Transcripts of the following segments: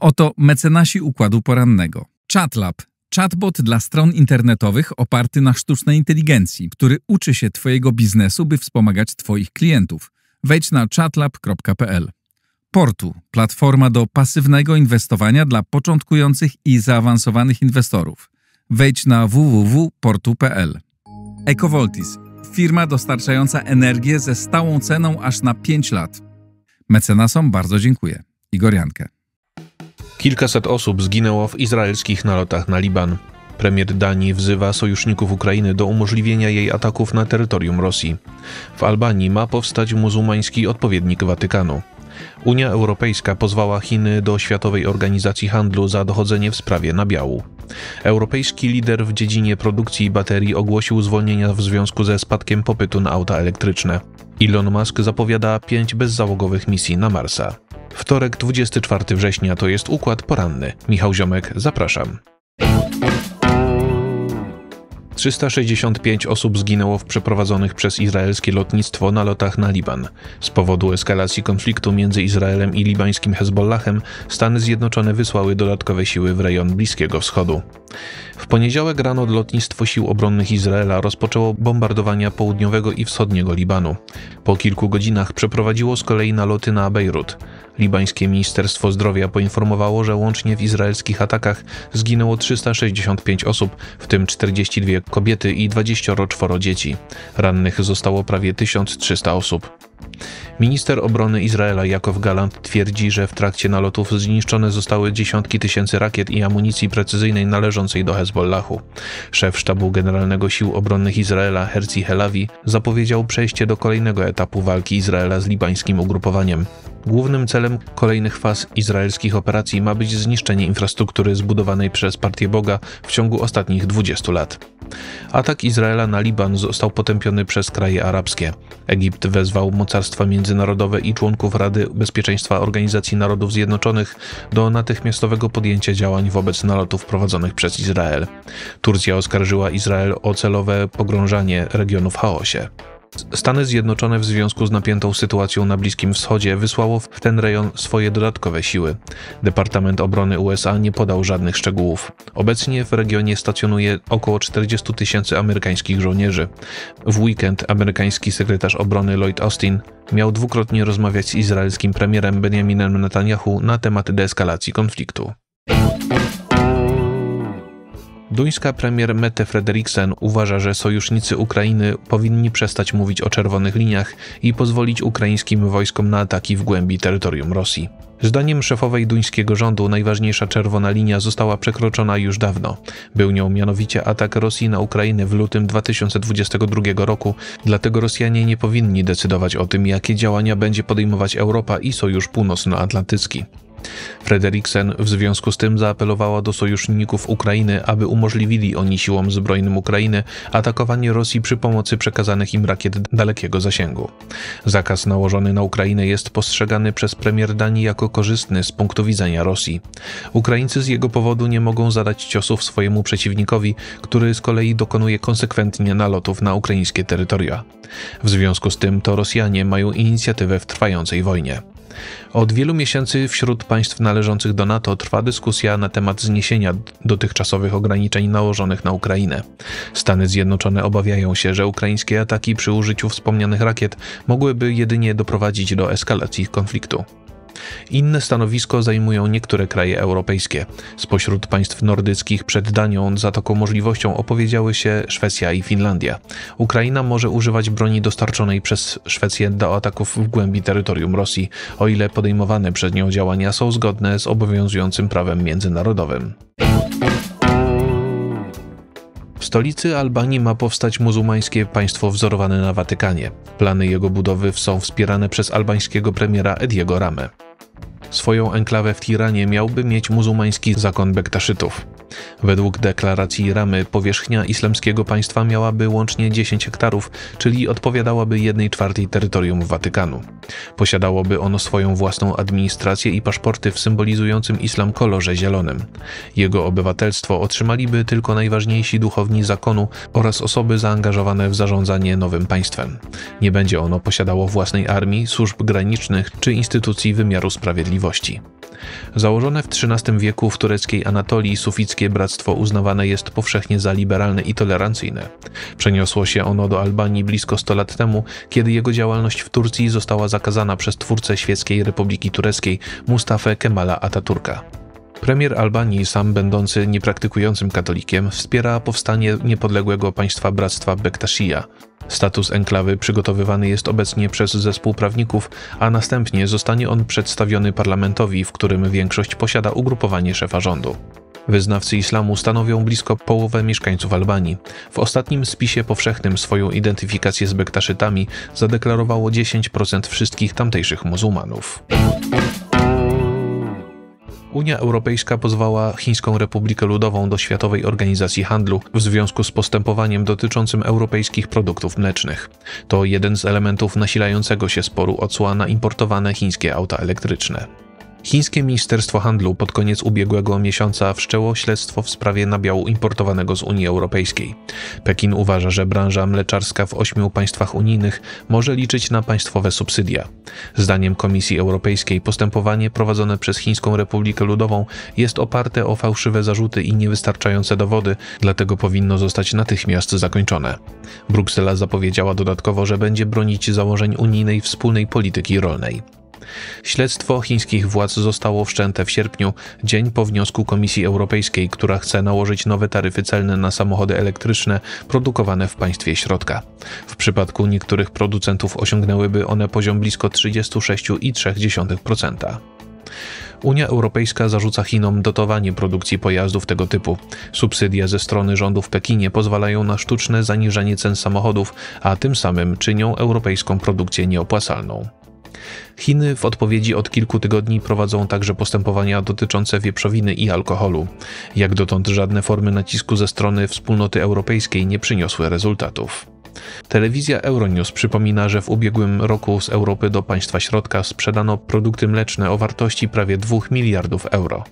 Oto mecenasi układu porannego. Chatlab. Chatbot dla stron internetowych oparty na sztucznej inteligencji, który uczy się Twojego biznesu, by wspomagać Twoich klientów. Wejdź na chatlab.pl. Portu. Platforma do pasywnego inwestowania dla początkujących i zaawansowanych inwestorów. Wejdź na www.portu.pl. Ecovoltis. Firma dostarczająca energię ze stałą ceną aż na 5 lat. Mecenasom bardzo dziękuję. Igor Jankę. Kilkaset osób zginęło w izraelskich nalotach na Liban. Premier Danii wzywa sojuszników Ukrainy do umożliwienia jej ataków na terytorium Rosji. W Albanii ma powstać muzułmański odpowiednik Watykanu. Unia Europejska pozwała Chiny do Światowej Organizacji Handlu za dochodzenie w sprawie nabiału. Europejski lider w dziedzinie produkcji baterii ogłosił zwolnienia w związku ze spadkiem popytu na auta elektryczne. Elon Musk zapowiada pięć bezzałogowych misji na Marsa. Wtorek 24 września to jest układ poranny. Michał Ziomek, zapraszam. 365 osób zginęło w przeprowadzonych przez izraelskie lotnictwo nalotach na Liban. Z powodu eskalacji konfliktu między Izraelem i libańskim Hezbollahem Stany Zjednoczone wysłały dodatkowe siły w rejon Bliskiego Wschodu. W poniedziałek rano lotnictwo sił obronnych Izraela rozpoczęło bombardowania południowego i wschodniego Libanu. Po kilku godzinach przeprowadziło z kolei naloty na Bejrut. Libańskie Ministerstwo Zdrowia poinformowało, że łącznie w izraelskich atakach zginęło 365 osób, w tym 42 kobiety i 24 dzieci. Rannych zostało prawie 1300 osób. Minister obrony Izraela Jakow Galant twierdzi, że w trakcie nalotów zniszczone zostały dziesiątki tysięcy rakiet i amunicji precyzyjnej należącej do Hezbollahu. Szef Sztabu Generalnego Sił Obronnych Izraela Herzi Helavi zapowiedział przejście do kolejnego etapu walki Izraela z libańskim ugrupowaniem. Głównym celem kolejnych faz izraelskich operacji ma być zniszczenie infrastruktury zbudowanej przez Partię Boga w ciągu ostatnich 20 lat. Atak Izraela na Liban został potępiony przez kraje arabskie. Egipt wezwał mocarstwa międzynarodowe i członków Rady Bezpieczeństwa Organizacji Narodów Zjednoczonych do natychmiastowego podjęcia działań wobec nalotów prowadzonych przez Izrael. Turcja oskarżyła Izrael o celowe pogrążanie regionu w chaosie. Stany Zjednoczone w związku z napiętą sytuacją na Bliskim Wschodzie wysłało w ten rejon swoje dodatkowe siły. Departament Obrony USA nie podał żadnych szczegółów. Obecnie w regionie stacjonuje około 40 tysięcy amerykańskich żołnierzy. W weekend amerykański sekretarz obrony Lloyd Austin miał dwukrotnie rozmawiać z izraelskim premierem Benjaminem Netanyahu na temat deeskalacji konfliktu. Duńska premier Mette Frederiksen uważa, że sojusznicy Ukrainy powinni przestać mówić o czerwonych liniach i pozwolić ukraińskim wojskom na ataki w głębi terytorium Rosji. Zdaniem szefowej duńskiego rządu najważniejsza czerwona linia została przekroczona już dawno. Był nią mianowicie atak Rosji na Ukrainę w lutym 2022 roku, dlatego Rosjanie nie powinni decydować o tym, jakie działania będzie podejmować Europa i Sojusz Północnoatlantycki. Frederiksen w związku z tym zaapelowała do sojuszników Ukrainy, aby umożliwili oni siłom zbrojnym Ukrainy atakowanie Rosji przy pomocy przekazanych im rakiet dalekiego zasięgu. Zakaz nałożony na Ukrainę jest postrzegany przez premier Danii jako korzystny z punktu widzenia Rosji. Ukraińcy z jego powodu nie mogą zadać ciosów swojemu przeciwnikowi, który z kolei dokonuje konsekwentnie nalotów na ukraińskie terytoria. W związku z tym to Rosjanie mają inicjatywę w trwającej wojnie. Od wielu miesięcy wśród państw należących do NATO trwa dyskusja na temat zniesienia dotychczasowych ograniczeń nałożonych na Ukrainę. Stany Zjednoczone obawiają się, że ukraińskie ataki przy użyciu wspomnianych rakiet mogłyby jedynie doprowadzić do eskalacji konfliktu. Inne stanowisko zajmują niektóre kraje europejskie. Spośród państw nordyckich przed Danią za taką możliwością opowiedziały się Szwecja i Finlandia. Ukraina może używać broni dostarczonej przez Szwecję do ataków w głębi terytorium Rosji, o ile podejmowane przez nią działania są zgodne z obowiązującym prawem międzynarodowym. W stolicy Albanii ma powstać muzułmańskie państwo wzorowane na Watykanie. Plany jego budowy są wspierane przez albańskiego premiera Ediego Rame. Swoją enklawę w Tiranie miałby mieć muzułmański zakon Bektaszytów. Według deklaracji Ramy powierzchnia islamskiego państwa miałaby łącznie 10 hektarów, czyli odpowiadałaby 1 czwartej terytorium Watykanu. Posiadałoby ono swoją własną administrację i paszporty w symbolizującym islam kolorze zielonym. Jego obywatelstwo otrzymaliby tylko najważniejsi duchowni zakonu oraz osoby zaangażowane w zarządzanie nowym państwem. Nie będzie ono posiadało własnej armii, służb granicznych czy instytucji wymiaru sprawiedliwości. Założone w XIII wieku w tureckiej Anatolii sufickie bractwo uznawane jest powszechnie za liberalne i tolerancyjne. Przeniosło się ono do Albanii blisko 100 lat temu, kiedy jego działalność w Turcji została zakazana przez twórcę świeckiej Republiki Tureckiej Mustafę Kemala Ataturka. Premier Albanii, sam będący niepraktykującym katolikiem, wspiera powstanie niepodległego państwa Bractwa Bektashia. Status enklawy przygotowywany jest obecnie przez zespół prawników, a następnie zostanie on przedstawiony parlamentowi, w którym większość posiada ugrupowanie szefa rządu. Wyznawcy islamu stanowią blisko połowę mieszkańców Albanii. W ostatnim spisie powszechnym swoją identyfikację z bektaszytami zadeklarowało 10% wszystkich tamtejszych muzułmanów. Unia Europejska pozwała Chińską Republikę Ludową do Światowej Organizacji Handlu w związku z postępowaniem dotyczącym europejskich produktów mlecznych. To jeden z elementów nasilającego się sporu o cła na importowane chińskie auta elektryczne. Chińskie Ministerstwo Handlu pod koniec ubiegłego miesiąca wszczęło śledztwo w sprawie nabiału importowanego z Unii Europejskiej. Pekin uważa, że branża mleczarska w ośmiu państwach unijnych może liczyć na państwowe subsydia. Zdaniem Komisji Europejskiej postępowanie prowadzone przez Chińską Republikę Ludową jest oparte o fałszywe zarzuty i niewystarczające dowody, dlatego powinno zostać natychmiast zakończone. Bruksela zapowiedziała dodatkowo, że będzie bronić założeń unijnej wspólnej polityki rolnej. Śledztwo chińskich władz zostało wszczęte w sierpniu, dzień po wniosku Komisji Europejskiej, która chce nałożyć nowe taryfy celne na samochody elektryczne produkowane w państwie środka. W przypadku niektórych producentów osiągnęłyby one poziom blisko 36,3%. Unia Europejska zarzuca Chinom dotowanie produkcji pojazdów tego typu. Subsydia ze strony rządu w Pekinie pozwalają na sztuczne zaniżanie cen samochodów, a tym samym czynią europejską produkcję nieopłacalną. Chiny w odpowiedzi od kilku tygodni prowadzą także postępowania dotyczące wieprzowiny i alkoholu. Jak dotąd żadne formy nacisku ze strony wspólnoty europejskiej nie przyniosły rezultatów. Telewizja Euronews przypomina, że w ubiegłym roku z Europy do państwa środka sprzedano produkty mleczne o wartości prawie 2 miliardów euro.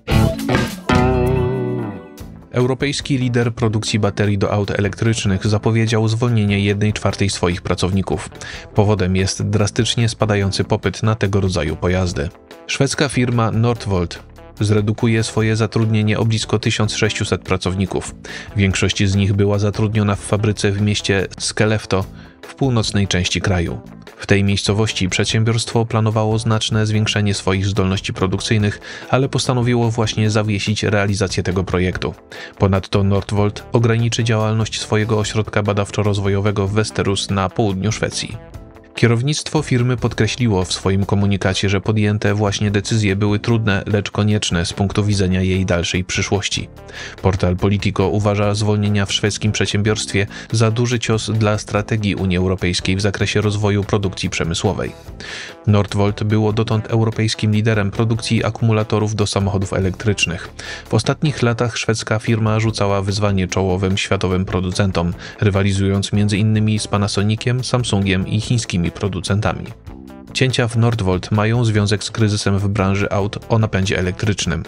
Europejski lider produkcji baterii do aut elektrycznych zapowiedział zwolnienie 1 czwartej swoich pracowników. Powodem jest drastycznie spadający popyt na tego rodzaju pojazdy. Szwedzka firma Nordvolt zredukuje swoje zatrudnienie o blisko 1600 pracowników. Większość z nich była zatrudniona w fabryce w mieście Skellefteå w północnej części kraju. W tej miejscowości przedsiębiorstwo planowało znaczne zwiększenie swoich zdolności produkcyjnych, ale postanowiło właśnie zawiesić realizację tego projektu. Ponadto Nordvolt ograniczy działalność swojego ośrodka badawczo-rozwojowego w Westerus na południu Szwecji. Kierownictwo firmy podkreśliło w swoim komunikacie, że podjęte właśnie decyzje były trudne, lecz konieczne z punktu widzenia jej dalszej przyszłości. Portal Politico uważa zwolnienia w szwedzkim przedsiębiorstwie za duży cios dla strategii Unii Europejskiej w zakresie rozwoju produkcji przemysłowej. Nordvolt było dotąd europejskim liderem produkcji akumulatorów do samochodów elektrycznych. W ostatnich latach szwedzka firma rzucała wyzwanie czołowym światowym producentom, rywalizując m.in. z Panasoniciem, Samsungiem i chińskimi producentami. Cięcia w Nordvolt mają związek z kryzysem w branży aut o napędzie elektrycznym.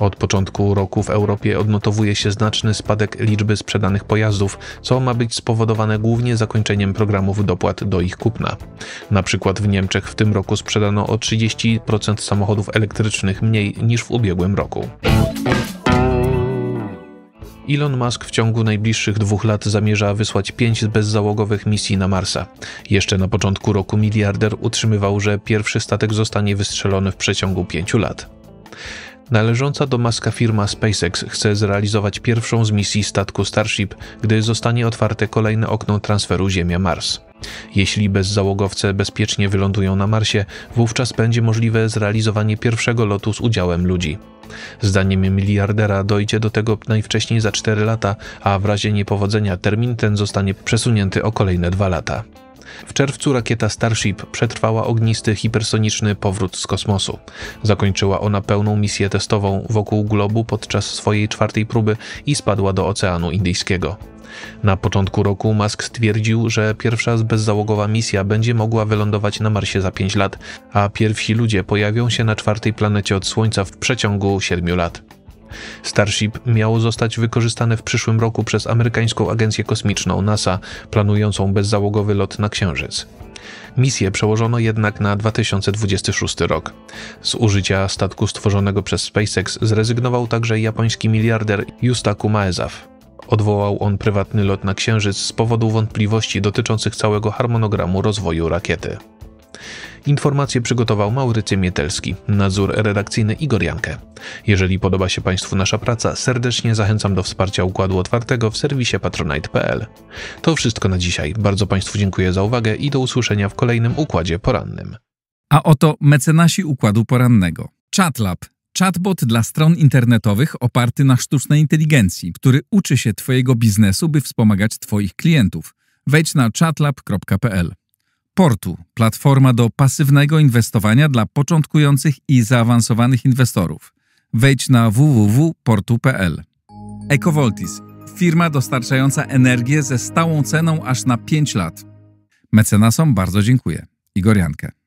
Od początku roku w Europie odnotowuje się znaczny spadek liczby sprzedanych pojazdów, co ma być spowodowane głównie zakończeniem programów dopłat do ich kupna. Na przykład w Niemczech w tym roku sprzedano o 30% samochodów elektrycznych mniej niż w ubiegłym roku. Elon Musk w ciągu najbliższych dwóch lat zamierza wysłać pięć bezzałogowych misji na Marsa. Jeszcze na początku roku miliarder utrzymywał, że pierwszy statek zostanie wystrzelony w przeciągu pięciu lat. Należąca do Muska firma SpaceX chce zrealizować pierwszą z misji statku Starship, gdy zostanie otwarte kolejne okno transferu Ziemia-Mars. Jeśli bezzałogowce bezpiecznie wylądują na Marsie, wówczas będzie możliwe zrealizowanie pierwszego lotu z udziałem ludzi. Zdaniem miliardera dojdzie do tego najwcześniej za 4 lata, a w razie niepowodzenia termin ten zostanie przesunięty o kolejne 2 lata. W czerwcu rakieta Starship przetrwała ognisty hipersoniczny powrót z kosmosu. Zakończyła ona pełną misję testową wokół globu podczas swojej czwartej próby i spadła do Oceanu Indyjskiego. Na początku roku Musk stwierdził, że pierwsza bezzałogowa misja będzie mogła wylądować na Marsie za 5 lat, a pierwsi ludzie pojawią się na czwartej planecie od Słońca w przeciągu 7 lat. Starship miało zostać wykorzystane w przyszłym roku przez amerykańską agencję kosmiczną NASA, planującą bezzałogowy lot na Księżyc. Misję przełożono jednak na 2026 rok. Z użycia statku stworzonego przez SpaceX zrezygnował także japoński miliarder Yustaku Maezaw. Odwołał on prywatny lot na Księżyc z powodu wątpliwości dotyczących całego harmonogramu rozwoju rakiety. Informacje przygotował Maurycy Mietelski, nadzór redakcyjny Igor Jankę. Jeżeli podoba się Państwu nasza praca, serdecznie zachęcam do wsparcia Układu Otwartego w serwisie patronite.pl. To wszystko na dzisiaj. Bardzo Państwu dziękuję za uwagę i do usłyszenia w kolejnym Układzie Porannym. A oto mecenasi Układu Porannego. Chatlab. Chatbot dla stron internetowych oparty na sztucznej inteligencji, który uczy się Twojego biznesu, by wspomagać Twoich klientów. Wejdź na chatlab.pl. Portu, platforma do pasywnego inwestowania dla początkujących i zaawansowanych inwestorów. Wejdź na www.portu.pl. Ecovoltis, firma dostarczająca energię ze stałą ceną aż na 5 lat. Mecenasom bardzo dziękuję. Igor Jankę.